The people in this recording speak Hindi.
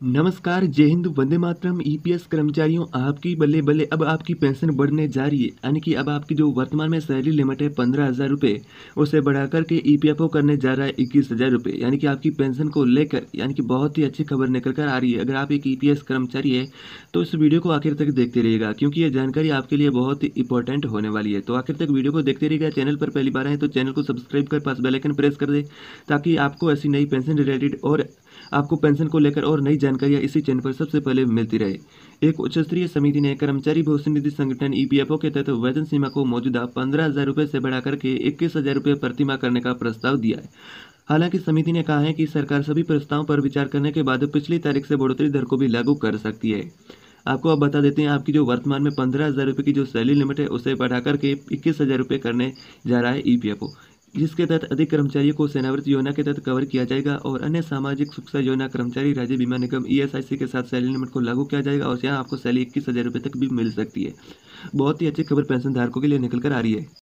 नमस्कार, जय हिंद, वंदे मातरम ईपीएस कर्मचारियों, आपकी बल्ले बल्ले अब आपकी पेंशन बढ़ने जा रही है। यानी कि अब आपकी जो वर्तमान में सैलरी लिमिट है पंद्रह हज़ार रुपये, उसे बढ़ाकर के ईपीएफओ करने जा रहा है इक्कीस हज़ार रुपये। यानी कि आपकी पेंशन को लेकर, यानी कि बहुत ही अच्छी खबर निकल कर आ रही है। अगर आप एक ईपीएस कर्मचारी है तो इस वीडियो को आखिर तक देखते रहिएगा, क्योंकि यह जानकारी आपके लिए बहुत ही इंपॉर्टेंट होने वाली है। तो आखिर तक वीडियो को देखते रहिएगा। चैनल पर पहली बार आए तो चैनल को सब्सक्राइब कर पास बेलाइकन प्रेस कर दे, ताकि आपको ऐसी नई पेंशन रिलेटेड और आपको पेंशन को लेकर और नई जानकारियाँ इसी चैनल पर सबसे पहले मिलती रहे। एक उच्च स्तरीय समिति ने कर्मचारी भविष्य निधि संगठन ईपीएफओ के तहत वेतन सीमा को मौजूदा पंद्रह हज़ार रुपये से बढ़ाकर के इक्कीस हज़ार रुपये प्रतिमाह करने का प्रस्ताव दिया है। हालाँकि समिति ने कहा है कि सरकार सभी प्रस्तावों पर विचार करने के बाद पिछली तारीख से बढ़ोतरी दर को भी लागू कर सकती है। आपको अब बता देते हैं, आपकी जो वर्तमान में पंद्रह हज़ार रुपये की जो सैलरी लिमिट है, उसे बढ़ाकर के इक्कीस हज़ार रुपये करने जा रहा है ईपीएफओ जिसके तहत अधिक कर्मचारियों को सेनावृत्ति योजना के तहत कवर किया जाएगा और अन्य सामाजिक सुरक्षा योजना, कर्मचारी राज्य बीमा निगम ईएसआईसी के साथ सैलरी लिमिट को लागू किया जाएगा और यहाँ आपको सैलरी इक्कीस हज़ार रुपये तक भी मिल सकती है। बहुत ही अच्छी खबर पेंशन धारकों के लिए निकल कर आ रही है।